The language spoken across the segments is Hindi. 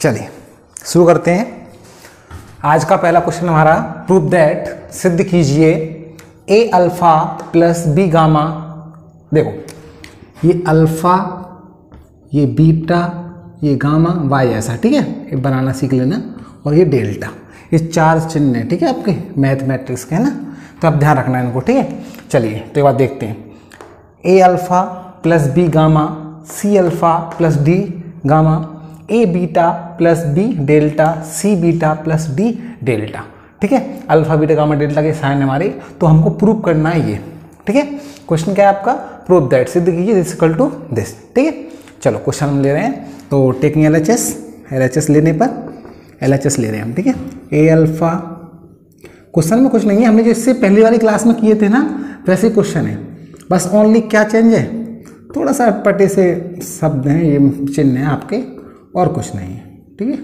चलिए, शुरू करते हैं। आज का पहला क्वेश्चन हमारा प्रूफ दैट सिद्ध कीजिए A alpha plus B gamma देखो, ये अल्फ़ा ये बीटा ये गामा वाई ऐसा, ठीक है? ये बनाना सीख लेना। और ये डेल्टा ये चार चिन्ह है, ठीक है आपके? मैथमेटिक्स के, है ना? तो आप ध्यान रखना इनको, ठीक है? चलिए तो एक बात देखते हैं। A alpha plus B gamma C alpha plus D gamma A beta plus B delta C beta plus D delta ठीक है? अल्फ़ा बीटा गामा डेल्टा के साइन हमारे तो हमको प्रूव करना है ये, ठीक है? क्वेश्चन क्या है आपका? प्रूव दैट सिद्ध कीजिए दिस इक्वल टू दिस ठीक है? चलो क्वेश्चन हम ले रहे हैं तो taking L H S L H S लेने पर एल एच एस ले रहे हैं हम, ठीक है? ए अल्फ़ा क्वेश्चन में कुछ नहीं है, हमने जो इससे पहली वाली क्लास में किए थे ना, वैसे क्वेश्चन है। बस ओनली क्या चेंज है? थोड़ा सा पटे से शब्द हैं, ये चिन्ह हैं आपके। और कुछ नहीं है ठीक है?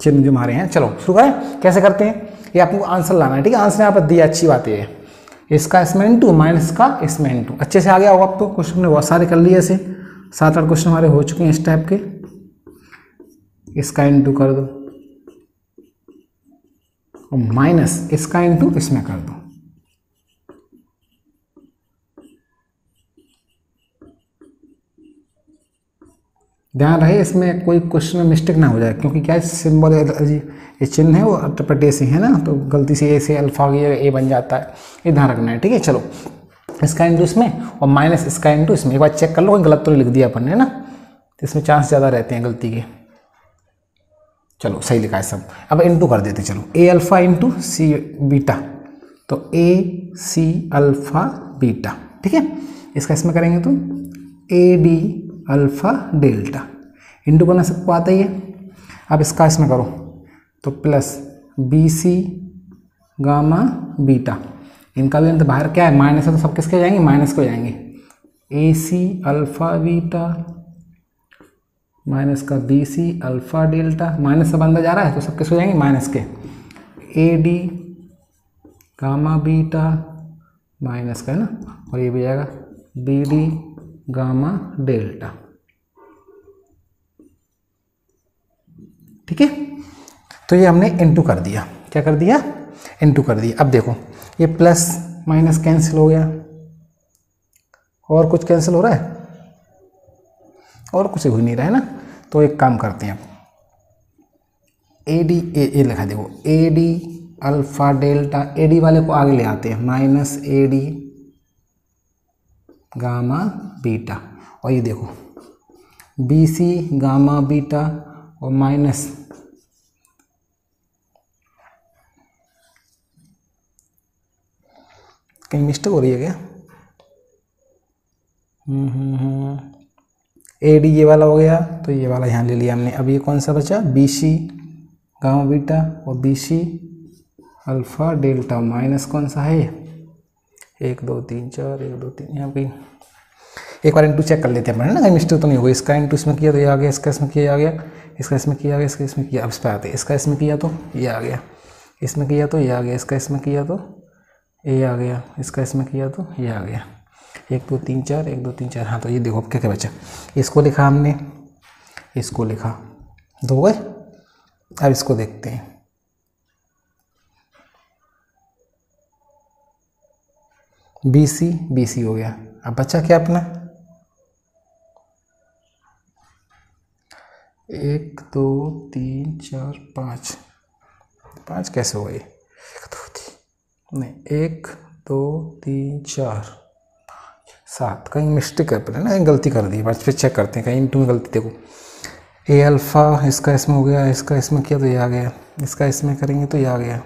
चिन्ह जो हमारे हैं, चलो, शुरू करें। कैसे करते हैं? ये आपको आंसर लाना है, ठीक है? आंसर यहाँ पर दिया, अच्छी बात ये है। इसका इसमें इंटू माइनस का इसमें इंटू अच्छे से आ गया होगा अब तो क्वेश्चन ने बहुत सारे कर लिए ऐसे। सात आठ क्वेश्चन हमारे हो चुके हैं इस टाइप के। इसका इंटू कर दो। माइनस इसका इंटू इसमें कर दो। ध्यान रहे, इसमें कोई क्वेश्चन में मिस्टेक ना हो जाए, क्योंकि क्या सिंबल ये चिन्ह है, वो अटपटे से है ना तो गलती से ए से अल्फ़ा ए बन जाता है, ये ध्यान रखना है, ठीक है, चलो। इसका इंटू इसमें और माइनस इसका इंटू इसमें, एक बार चेक कर लो गलत तो लिख दिया अपन ने ना? तो इसमें चांस ज़्यादा रहते हैं गलती के। चलो, सही लिखा है सब। अब इंटू कर देते, चलो। A alpha into C beta तो ए सी अल्फ़ा बीटा ठीक है? इसका इसमें करेंगे तो A D alpha delta into करना सबको आता ही है। अब इसका इसमें करो। तो plus B C gamma beta इनका भी अंत बाहर क्या है? माइनस है तो सब किसके जाएँगे? माइनस को जाएँगे। A C alpha beta minus का B C alpha delta minus सब अंदर जा रहा है तो सब किस हो जाएँगे? माइनस के। A D gamma beta minus का है ना? और ये भी जाएगा। बी डी गामा डेल्टा ठीक है? तो ये हमने इंटू कर दिया। क्या कर दिया? इंटू कर दिया। अब देखो, ये प्लस माइनस कैंसिल हो गया। और कुछ कैंसिल हो रहा है? और कुछ हो नहीं रहा, है ना? तो एक काम करते हैं। ए डी ए ए लिखा देखो। A D alpha delta A D वाले को आगे ले आते हैं। Minus A D gamma beta और ये देखो बी सी गामा बीटा और माइनस कहीं मिस्टेक हो रही है क्या? ए डी ये वाला हो गया तो ये वाला यहाँ ले लिया हमने। अब ये कौन सा बचा? बी सी गामा, बीटा और B C alpha delta minus कौन सा है? एक, दो, तीन, चार, एक, दो, तीन, यहाँ पे एक बार इंटू चेक कर लेते हैं ना? कहीं मिस्टेक तो नहीं होगी। इसका इंटू इसमें किया तो ये आ गया, इसका इसमें किया आ गया। इसका इसमें किया गया, इसका इसमें किया, अब इस पर आते इसका इसमें किया तो ये आ गया। इसमें किया तो ये आ गया। इसका इसमें किया तो ये आ गया। इसका इसमें किया तो ये आ गया। एक, दो, तीन, चार, एक, दो, तीन, चार। हाँ तो ये देखो क्या क्या बचा। इसको लिखा हमने। इसको लिखा। दो गए? अब इसको देखते हैं। बी सी बी सी हो गया। अब बचा क्या अपना? एक, दो, तीन, चार, पाँच। पाँच कैसे हो गए एक, दो, तीन। नहीं, एक, दो, तीन, चार। सात। कहीं मिस्टेक कर पड़े ना गलती कर दी। बस फिर चेक करते हैं, कहीं इंटू में गलती देखो। ए अल्फ़ा इसका इसमें हो गया, इसका इसमें किया तो ये आ गया। इसका इसमें करेंगे तो ये आ गया।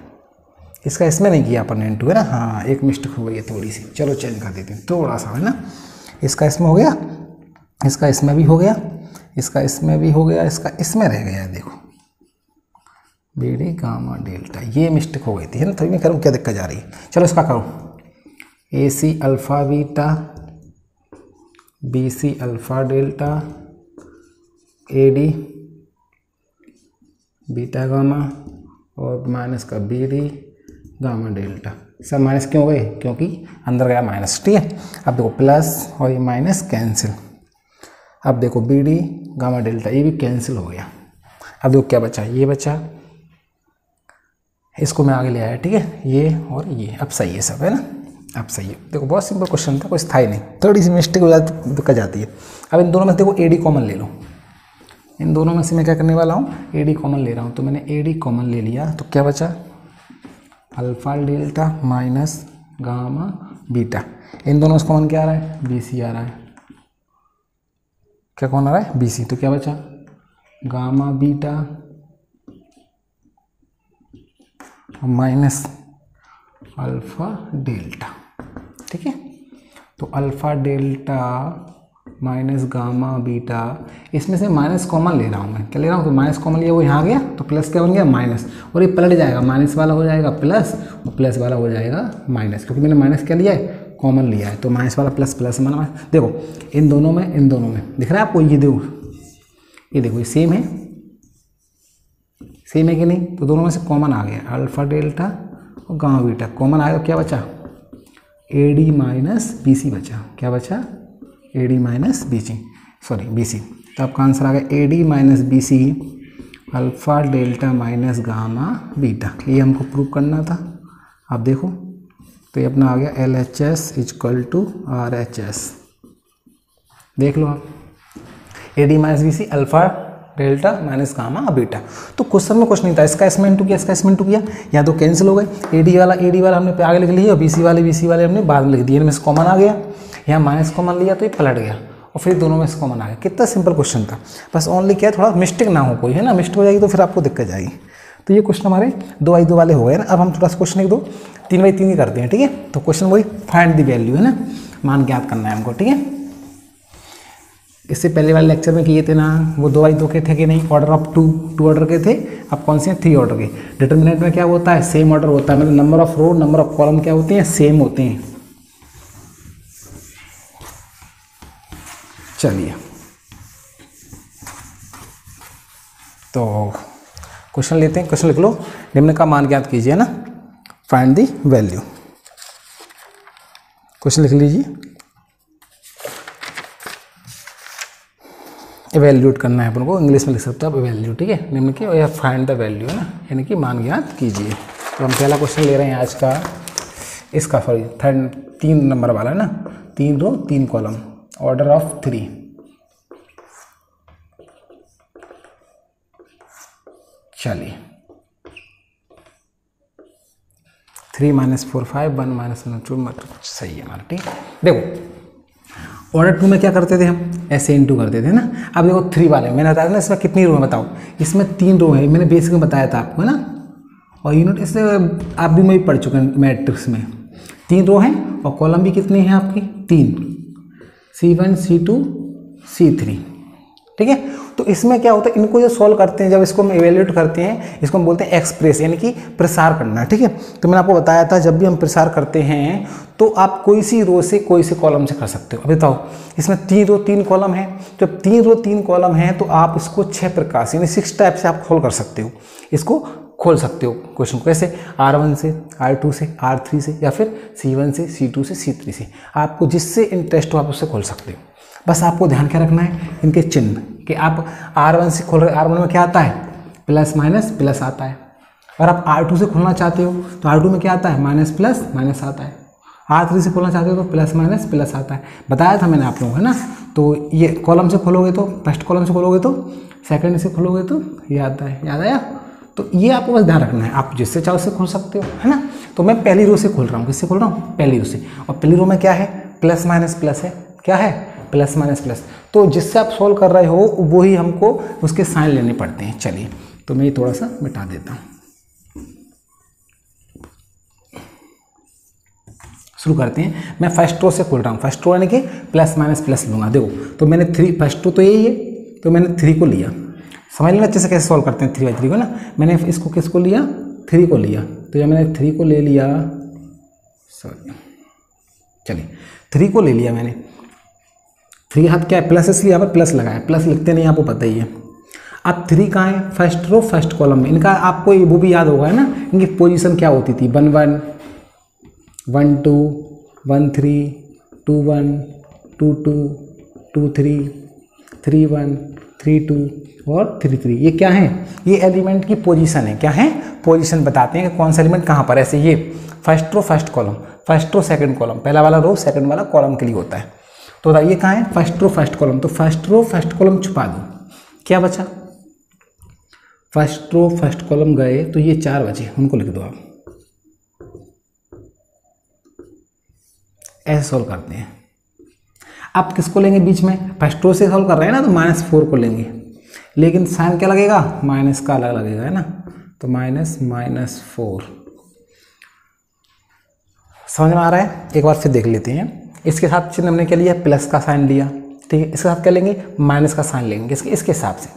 इसका इसमें नहीं किया अपन इंटू है ना? हाँ एक मिस्टेक हो गई है थोड़ी सी। चलो चेंज कर देते हैं। थोड़ा सा, है ना? इसका इसमें हो गया। इसका इसमें भी हो गया। इसका इसमें भी हो गया, इसका इसमें रह गया है, देखो। बेड़ी, गामा, डेल्टा, ये मिस्टेक हो गई थी, है ना? तभी मैं करूँ, क्या दिक्कत जा रही है? चलो इसका करो। A C, alpha, beta, B C, alpha, delta, A D, beta, gamma, और माइनस का बी डी, गामा, डेल्टा। सब माइनस क्यों गए क्योंकि अंदर गया माइनस, ठीक है? अब देखो, प्लस और ये माइनस कैंसिल। अब देखो बी डी गामा डेल्टा ये भी कैंसिल हो गया। अब देखो क्या बचा? ये बचा। इसको मैं आगे ले आया, ठीक है? ये और ये। अब सही है सब, है ना? अब सही है। देखो बहुत सिंपल क्वेश्चन था, कोई स्थायी नहीं। थोड़ी सी मिस्टेक हो जाती, दिक्कत जाती है। अब इन दोनों में देखो ए डी कॉमन ले लो। इन दोनों में से मैं क्या करने वाला हूँ? ए डी कॉमन ले रहा हूँ। तो मैंने ए डी कॉमन ले लिया। तो क्या बचा? Alpha delta minus gamma beta इन दोनों में कॉमन क्या आ रहा है? बी सी आ रहा है। क्या कौन आ रहा है? बी सी तो क्या बचा? Gamma beta minus alpha delta. ठीक है? तो alpha delta minus gamma beta, इसमें से माइनस कॉमन ले रहा हूँ मैं। क्या ले रहा हूँ? तो माइनस कॉमन लिया, वो यहाँ गया तो प्लस क्या बन गया? माइनस। और ये पलट जाएगा, माइनस वाला हो जाएगा प्लस, और प्लस वाला हो जाएगा माइनस, क्योंकि मैंने माइनस क्या लिया है? कॉमन लिया है तो माइनस वाला प्लस प्लस माना देखो, इन दोनों में, इन दोनों में, दिख रहा है आपको? ये देखो ये देखो, ये सेम है। सेम है कि नहीं? तो दोनों में से कॉमन आ गया। अल्फ़ा डेल्टा और गामा बीटा कॉमन आया तो क्या बचा? A D minus B C बचा। क्या बचा? A D minus B C sorry B C तो आपका आंसर आ गया A D minus B C alpha delta minus gamma beta ये हमको प्रूव करना था। आप देखो। तो ये अपना आ गया L H S is equal to R H S देख लो आप। A D minus B C, alpha, delta, minus gamma beta. तो क्वेश्चन में कुछ नहीं था। इसका एसमेंट टू किया, इसका एसमेंट टू किया। या तो कैंसिल हो गए। ए डी वाला ए डी वाला हमने आगे लिख लिया और बी सी वाले बी सी वाले हमने बाद में लिख दिए। इनमें से कॉमन आ गया। यहाँ माइनस कॉमन लिया तो ये पलट गया। और फिर दोनों में से कॉमन आ गया। कितना सिंपल क्वेश्चन था। बस ओनली क्या, थोड़ा मिस्टेक ना हो कोई, है ना? मिस्टेक हो जाएगी तो फिर आपको दिक्कत जाएगी। तो ये क्वेश्चन हमारे दो आई दो वाले हो गए ना। अब हम थोड़ा सा क्वेश्चन एक दो, तीन बाई तीन ही करते हैं, ठीक है? तो क्वेश्चन वही फाइंड दी वैल्यू है ना? मान ज्ञात करना है हमको, ठीक है? इससे पहले वाले लेक्चर में किए थे ना, वो दो बाई दो के थे कि नहीं? Order of two two order के थे। अब कौन से हैं? थ्री ऑर्डर के। डिटर्मिनेंट में क्या होता है? सेम ऑर्डर होता है। मतलब number of row number of column क्या होते हैं? सेम होते हैं। चलिए। तो क्वेश्चन लेते हैं, क्वेश्चन लिख लो। निम्न का मान ज्ञात कीजिए ना? फाइंड दी वैल्यू क्वेश्चन लिख लीजिए। एवेल्यूट करना है अपन को। इंग्लिश में लिख सकते हो आप एवेल्यू ठीक है? निम्न की, या फाइंड द वैल्यू है ना? यानी कि मान ज्ञात कीजिए। तो हम पहला क्वेश्चन ले रहे हैं आज का। इसका सॉरी थर्ड तीन नंबर वाला, है ना? तीन रो तीन कॉलम ऑर्डर ऑफ़ थ्री चलिए। Three minus four five one minus one two मतलब सही है हमारा, ठीक? देखो ऑर्डर टू में क्या करते थे हम? ऐसे इन टू करते थे ना? अब देखो थ्री वाले मैंने बताया ना, इसमें कितनी रो है बताओ। इसमें तीन रो है, मैंने बेसिक में बताया था आपको, है ना? और यूनिट इससे आप भी मैं भी पढ़ चुके हैं मैट्रिक्स में। तीन रो हैं, और कॉलम भी कितने हैं आपकी? तीन। C one C two C three ठीक है? तो इसमें क्या होता है, इनको जो सॉल्व करते हैं, जब इसको हम एवेल्यूट करते हैं, इसको हम बोलते हैं एक्सप्रेस यानी कि प्रसार करना, ठीक है? तो मैंने आपको बताया था, जब भी हम प्रसार करते हैं तो आप कोई सी रो से कोई से कॉलम से कर सकते हो। अभी बताओ, इसमें तीन रो तीन कॉलम है। जब तीन रो तीन कॉलम है तो आप इसको छः प्रकार से, यानी सिक्स टाइप से आप खोल कर सकते हो। इसको खोल सकते हो क्वेश्चन को कैसे आर वन से आर टू से आर थ्री से, या फिर सी वन से सी टू से सी थ्री से। आपको जिससे इंटरेस्ट हो, आप उससे खोल सकते हो। बस आपको ध्यान क्या रखना है, इनके चिन्ह। कि आप आर वन से खोल रहे आर वन में क्या आता है? प्लस माइनस प्लस आता है। और आप आर टू से खोलना चाहते हो तो आर टू में क्या आता है? माइनस प्लस माइनस आता है। आर थ्री से खोलना चाहते हो तो प्लस माइनस प्लस आता है। बताया था मैंने आप लोगों को, है ना? तो ये कॉलम से खोलोगे तो फ़र्स्ट कॉलम से खोलोगे तो सेकंड से खोलोगे तो ये आता है। याद आया? तो ये आपको बस ध्यान रखना है। आप जिससे चाहो उससे खोल सकते हो, है ना? तो मैं पहली रो से खोल रहा हूँ। किससे खोल रहा हूँ? पहली रो से। और पहली रो में क्या है? प्लस माइनस प्लस है। क्या है? Plus minus plus. तो जिससे आप सोल्व कर रहे हो वो ही हमको उसके साइन लेने पड़ते हैं। चलिए तो मैं ये थोड़ा सा मिटा देता हूँ। शुरू करते हैं। मैं फ़र्स्ट रो से खोल रहा हूँ। फ़र्स्ट रो यानी कि प्लस माइनस प्लस लूँगा। देखो तो मैंने थ्री फ़र्स्ट रो तो यही है। तो मैंने थ्री को लिया। समझ लेना अच्छे से कैसे सॉल्व करते हैं थ्री बाई थ्री को ना? मैंने इसको किसको लिया? थ्री को लिया। तो जब मैंने थ्री को ले लिया सॉरी चलिए थ्री को ले लिया मैंने। थ्री हाथ क्या है? प्लस इसलिए यहाँ पर प्लस लगाया प्लस लिखते नहीं आपको पता ही है। अब थ्री कहाँ है, फ़र्स्ट रो, फ़र्स्ट कॉलम। में इनका आपको वो भी याद होगा, है ना? इनकी पोजीशन क्या होती थी? One one one, two, one, three, two, one, two two two, three three, one, three, two और थ्री थ्री। ये क्या है? ये एलिमेंट की पोजीशन है। क्या है? पोजीशन बताते हैं कि कौन सा एलिमेंट कहाँ पर ऐसे ये, first row, first column, first row, second column. पहला वाला रो, सेकंड वाला कॉलम के लिए होता है। तो बताइए कहाँ है? फ़र्स्ट रो फ़र्स्ट कॉलम तो फ़र्स्ट रो फ़र्स्ट कॉलम छुपा दो। क्या बचा? फ़र्स्ट रो फ़र्स्ट कॉलम गए तो ये चार बचे, उनको लिख दो आप। ऐसे सॉल्व करते हैं। आप किसको लेंगे बीच में? फ़र्स्ट रो से सॉल्व कर रहे हैं ना तो माइनस फोर को लेंगे। लेकिन साइन क्या लगेगा? माइनस का अलग लगेगा, है ना? तो माइनस माइनस फोर समझ में आ रहा है? एक बार फिर देख लेते हैं। इसके साथ चिन्ह हमने क्या लिया? प्लस का साइन लिया। ठीक है, इसके साथ क्या लेंगे? माइनस का साइन लेंगे। इसके इसके हिसाब से।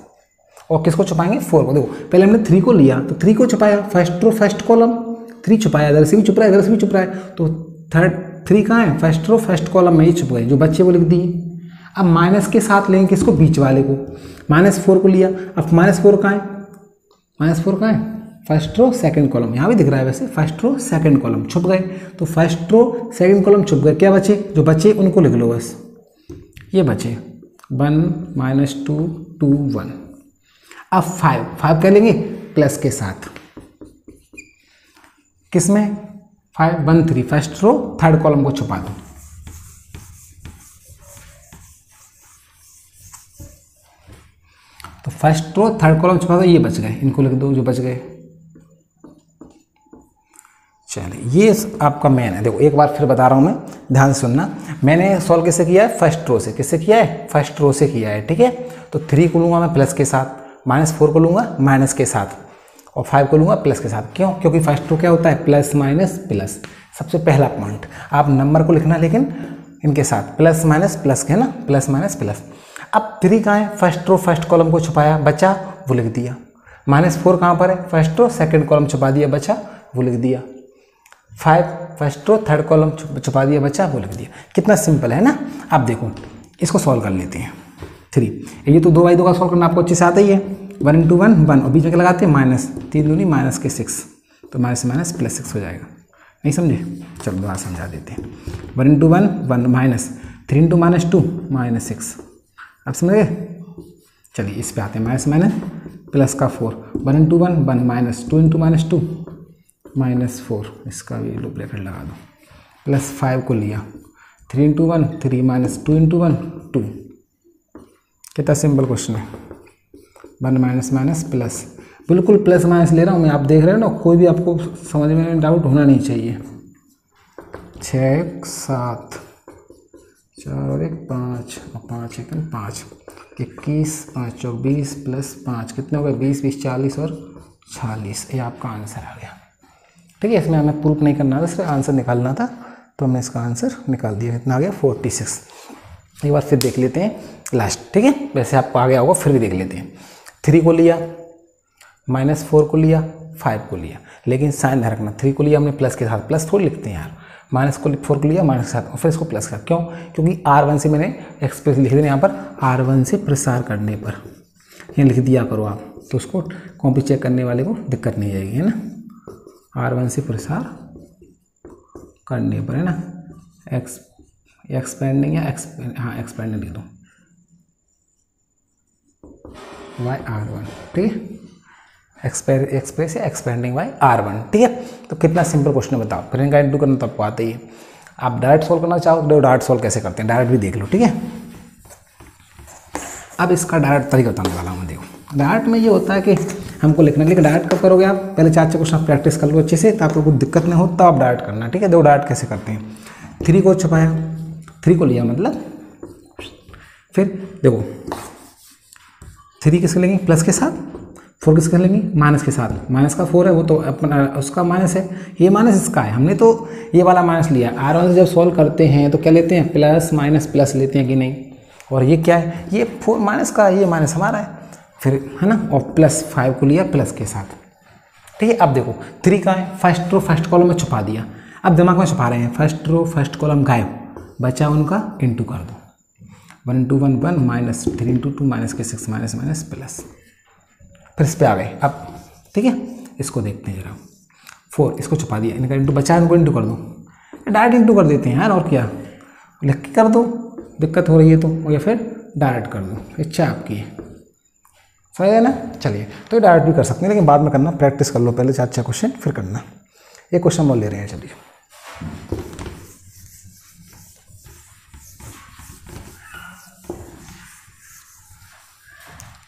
और किसको छुपाएँगे? फोर को। देखो, पहले हमने थ्री को लिया तो थ्री को छुपाया। First row first column three छुपाया, इधर से भी छुप रहा है, इधर से भी छुप रहा है। तो थर्ड थ्री कहाँ है? फ़र्स्ट रो फ़र्स्ट कॉलम में ही छुप गए, जो बच्चे वो लिख दिए अब माइनस के साथ लेंगे किसको? बीच वाले को। माइनस फोर को लिया। अब माइनस फोर कहाँ है? माइनस फोर कहाँ है? First row, second column. यहाँ भी दिख रहा है वैसे, फ़र्स्ट रो, सेकंड कॉलम। छुप गए। तो फ़र्स्ट रो, सेकंड कॉलम छुप गए। क्या बचे? जो बचे, उनको लिख लो बस। ये बचे। One minus two two, one. अब फाइव। फाइव क्या लेंगे, प्लस के साथ। किसमें? Five, one, three. First row, third column को छुपा दो। तो फ़र्स्ट रो, थर्ड कॉलम छुपा दो, ये बच गए। इनको लिख दो, जो बच गए। चलिए, ये आपका मेन है। देखो, एक बार फिर बता रहा हूँ मैं, ध्यान सुनना। मैंने सॉल्व कैसे किया है? फ़र्स्ट रो से। किससे किया है? फ़र्स्ट रो से किया है, ठीक है? तो थ्री को लूँगा मैं प्लस के साथ माइनस फोर को लूँगा माइनस के साथ, और फाइव को लूँगा प्लस के साथ। क्यों? क्योंकि फ़र्स्ट रो क्या होता है? प्लस माइनस प्लस सबसे पहला पॉइंट आप नंबर को लिखना, लेकिन इनके साथ। प्लस माइनस प्लस के ना? प्लस माइनस प्लस अब थ्री कहाँ है? फ़र्स्ट रो फ़र्स्ट कॉलम को छुपाया, बचा, वो लिख दिया। माइनस फोर कहाँ पर है? फ़र्स्ट रो सेकेंड कॉलम छुपा दिया, बचा, वो लिख दिया। Five first row third column छुपा दिया बच्चा वो लिख दिया। कितना सिंपल है ना? आप देखो, इसको सॉल्व कर लेते हैं। थ्री ये तो दो बाई दो का सॉल्व करना आपको अच्छे से आता ही है। वन इंटू वन वन और बीच में क्या लगाते हैं? माइनस तीन दूनी माइनस के सिक्स तो माइनस माइनस प्लस सिक्स हो जाएगा। नहीं समझे? चलो दोबारा समझा देते हैं। One into one one minus three into minus two minus six अब समझ गए? चलिए इस पे आते हैं। माइनस माइनस प्लस का four one into one one minus two into minus two minus four इसका भी लो ब्रैकेट लगा दो। प्लस फाइव को लिया। Three into one three minus two into one two कितना सिंपल क्वेश्चन है? वन माइनस माइनस प्लस बिल्कुल प्लस माइनस ले रहा हूँ मैं। आप देख रहे हो ना? कोई भी आपको समझ में डाउट होना नहीं चाहिए। छः सात, चार और एक, पाँच। और पाँच, एक, पाँच। इक्कीस, पाँच चौबीस प्लस पाँच। कितने हो गए? बीस बीस, चालीस और छालीस। ये आपका आंसर आ गया। ठीक है, इसमें हमें प्रूफ नहीं करना था सिर्फ़ आंसर निकालना था तो हमने इसका आंसर निकाल दिया। इतना आ गया फोर्टी सिक्स एक बार फिर देख लेते हैं लास्ट ठीक है? वैसे आपको आ गया होगा, फिर भी देख लेते हैं। थ्री को लिया माइनस फोर को लिया फाइव को लिया। लेकिन साइन ध्यान रखना थ्री को लिया हमने प्लस के साथ प्लस थोड़ी लिखते हैं यार। माइनस को फोर को लिया माइनस के साथ, और फिर इसको प्लस का क्यों? क्योंकि आर वन से मैंने एक्सप्रेस लिख दिया यहाँ पर आर वन से प्रसार करने पर। ये लिख दिया करो आप तो उसको कॉपी चेक करने वाले को दिक्कत नहीं आएगी, है ना? आर वन से प्रसार करने पर है ना? एक्स एक्सपेंडिंग या एक्सपेंड हाँ एक्सपेंडिंग लिख दो। वाई आर वन ठीक है? एक्सप्रेस या एक्सपेंडिंग बाई आर वन ठीक है? तो कितना सिंपल क्वेश्चन बताओ। फिर इनका इंटू करना तो आपको आता ही है। आप डायरेक्ट सॉल्व करना चाहो तो डायरेक्ट सॉल्व कैसे करते हैं? डायरेक्ट भी देख लो, ठीक है? अब इसका डायरेक्ट तरीका बताने वाला हूँ देखो। डायरेक्ट में ये होता है कि हमको लिखना लेकिन डायरेक्ट कब करोगे आप? पहले चार चार क्वेश्चन प्रैक्टिस कर लो अच्छे से तो आपको कोई दिक्कत नहीं हो, तब आप डायरेक्ट करना, ठीक है? दो डायरेक्ट कैसे करते हैं? थ्री को छुपाया थ्री को लिया मतलब। फिर देखो थ्री किसके लेंगे? प्लस के साथ? फोर किसके लेंगे? माइनस के साथ। माइनस का फोर है, वो तो अपना, उसका माइनस है। ये माइनस इसका है। हमने तो ये वाला माइनस लिया। आर वन जब सॉल्व करते हैं तो क्या लेते हैं? प्लस माइनस प्लस लेते हैं कि नहीं? और ये क्या है? ये फोर माइनस का ये माइनस हमारा है। फिर, है ना? और प्लस फाइव को लिया प्लस के साथ। ठीक है? अब देखो थ्री का है फ़र्स्ट रो फ़र्स्ट कॉलम में छुपा दिया। अब दिमाग में छुपा रहे हैं फ़र्स्ट रो फ़र्स्ट कॉलम गायब। बचा उनका इंटू कर दो। One into one one minus three into two minus के सिक्स माइनस माइनस प्लस फिर इस पर आ गए। अब, ठीक है? इसको देखते हैं जरा। फोर इसको छुपा दिया। इनका इंटू बचा इनको इंटू कर दो। डायरेक्ट इंटू कर देते हैं यार, और क्या? लिख कर दो। दिक्कत हो रही है तो या फिर डायरेक्ट कर दो। इच्छा आपकी है। सही है ना? चलिए तो ये डायरेक्ट भी कर सकते हैं, लेकिन बाद में करना प्रैक्टिस कर लो, पहले चार छः क्वेश्चन फिर करना। एक क्वेश्चन और ले रहे हैं, चलिए।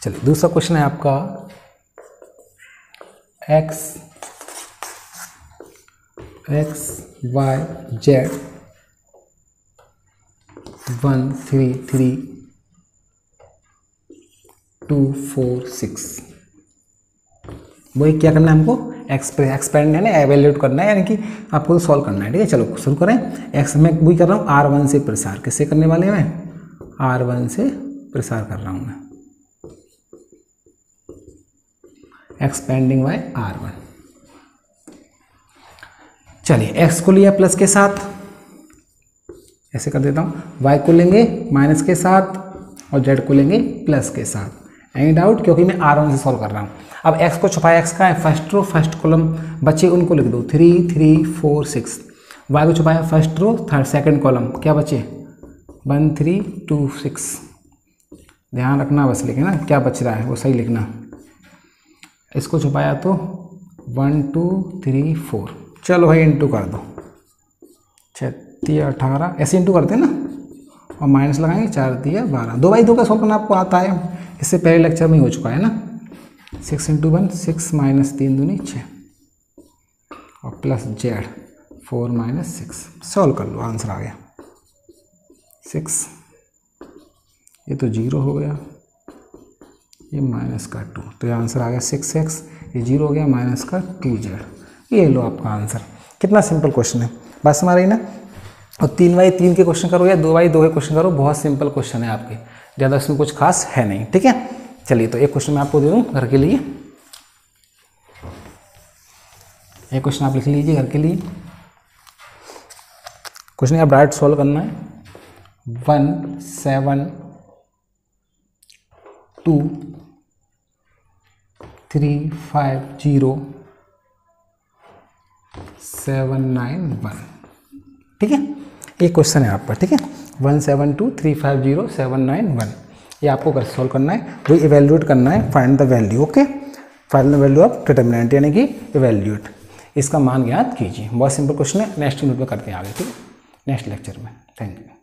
चलिए, दूसरा क्वेश्चन है आपका X X Y Z one three three two four six वही क्या करना है हमको? एक्सपे एक्सपेंड है ना एवेल्यूट करना है, यानी कि आपको सॉल्व करना है, ठीक है? चलो, शुरू करें। एक्स मैं वही कर रहा हूँ आर वन से प्रसार किससे करने वाले हैं मैं? आर वन से प्रसार कर रहा हूँ मैं। एक्सपेंडिंग बाय आर वन चलिए एक्स को लिया प्लस के साथ। ऐसे कर देता हूँ। वाई को लेंगे माइनस के साथ और जेड को लेंगे प्लस के साथ। एनी डाउट क्योंकि मैं आर वन से सॉल्व कर रहा हूँ। अब एक्स को छुपाया एक्स का है? फ़र्स्ट रो फ़र्स्ट कॉलम बचे उनको लिख दो। Three three four six Y को छुपाया first row third second column क्या बचे? वन थ्री टू सिक्स ध्यान रखना बस लिखे ना? क्या बच रहा है? वो सही लिखना। इसको छुपाया तो वन टू थ्री फोर चलो भाई इंटू कर दो। छत्तीस, अठारह। ऐसे इंटू करते हैं ना? और माइनस लगाएँगे, चार दिया बारह। दो बाई दो का सॉल्व करना आपको आता है। इससे पहले लेक्चर में ही हो चुका है ना? Six into one six minus तीन दूनी छः और plus Z four minus six solve कर लो आंसर आ गया। सिक्स ये तो ज़ीरो हो गया। ये माइनस का टू तो ये आंसर आ गया सिक्स एक्स ये ज़ीरो हो गया माइनस का टू जेड ये लो आपका आंसर कितना सिंपल क्वेश्चन है। बस समझ रही ना, और तीन बाई तीन के क्वेश्चन करो या दो बाई दो के क्वेश्चन करो, बहुत सिंपल क्वेश्चन है आपके। ज़्यादा इसमें कुछ खास है नहीं, ठीक है? चलिए तो एक क्वेश्चन मैं आपको दे दूँ घर के लिए। एक क्वेश्चन आप लिख लीजिए घर के लिए। क्वेश्चन आप डायरेक्ट सॉल्व करना है। One seven two three five zero seven nine one ठीक है? एक क्वेश्चन है आप पर, ठीक है? One seven two three five zero seven nine one ये आपको कर सॉल्व करना है, वही इवेल्यूएट करना है find the value okay find the value of determinant यानी कि इवेल्यूएट इसका मान ज्ञात कीजिए। बहुत सिंपल क्वेश्चन है नेक्स्ट यूनिट में करते हैं आगे, ठीक है? नेक्स्ट लेक्चर में। Thank you